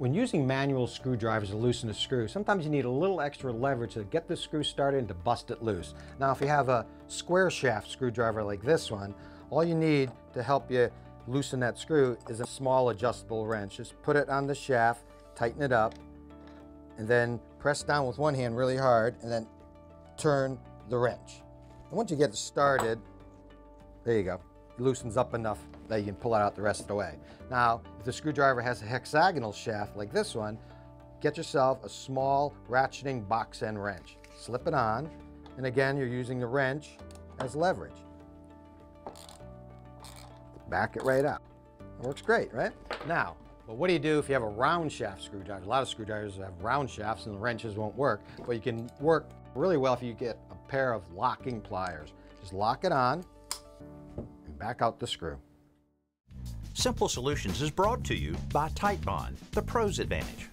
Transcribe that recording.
When using manual screwdrivers to loosen a screw, sometimes you need a little extra leverage to get the screw started and to bust it loose. Now if you have a square shaft screwdriver like this one, all you need to help you loosen that screw is a small adjustable wrench. Just put it on the shaft, tighten it up, and then press down with one hand really hard and then turn the wrench. And once you get it started, there you go. Loosens up enough that you can pull it out the rest of the way. Now, if the screwdriver has a hexagonal shaft like this one, get yourself a small ratcheting box end wrench. Slip it on, and again, you're using the wrench as leverage. Back it right up. It works great, right? Now, but what do you do if you have a round shaft screwdriver? A lot of screwdrivers have round shafts and the wrenches won't work, but you can work really well if you get a pair of locking pliers. Just lock it on back out the screw. Simple Solutions is brought to you by Titebond, the pro's advantage.